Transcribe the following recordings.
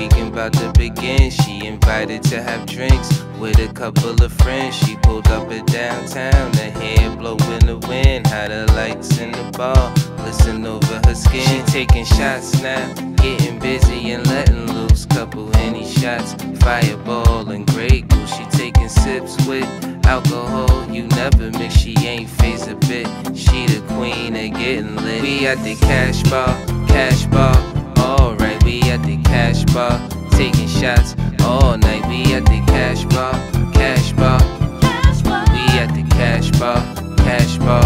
weekend about to begin. She invited to have drinks with a couple of friends. She pulled up at downtown, the hair blowing the wind. Had the lights in the bar, listen over her skin. She taking shots now, getting busy and letting loose. Couple any shots, fireball and Grey Goose. She taking sips with alcohol. You never mix, she ain't phased a bit. She the queen of getting lit. We at the cash bar, cash bar. We at the cash bar, taking shots all night. We at the cash bar, cash bar. We at the cash bar, cash bar.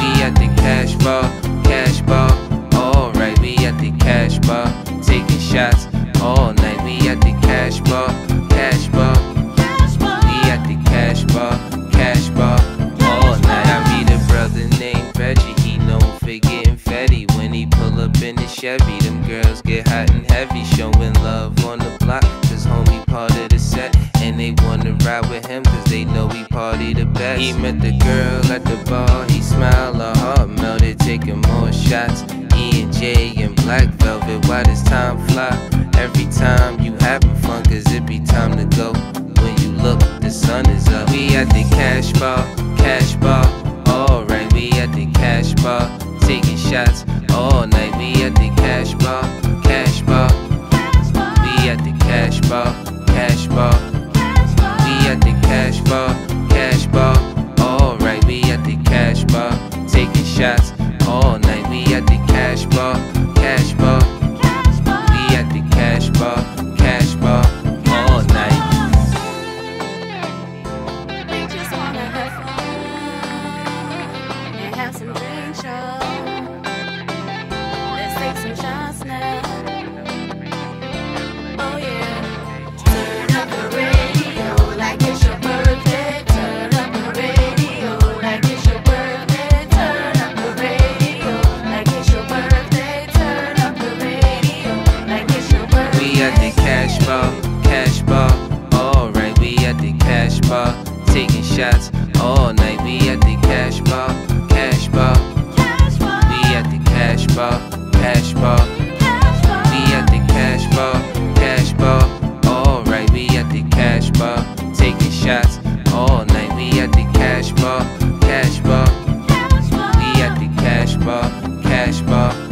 We at the cash bar, cash bar. Alright, we at the cash bar, taking shots all night. We at the cash bar, cash bar. We at the cash bar, cash bar. All night. I meet a brother named Reggie. He known for getting fetty when he pull up in the Chevy. Girls get hot and heavy, showing love on the block. Cause homie part of the set. And they wanna ride with him cause they know he party the best. He met the girl at the bar, he smiled, her heart melted, taking more shots. E and J and Black Velvet, why does time fly? Every time you having fun, cause it be time to go. When you look, the sun is up. We at the cash bar, cash bar. Alright, we at the cash bar, taking shots cash bar. all night. We at the cash bar, cash bar. Cash bar. We at the cash bar, cash bar. Cash bar. We at the cash bar, cash bar. Alright, we at the cash bar, taking shots all night. We at the cash bar, cash bar. Cash bar. We at the cash bar, cash bar.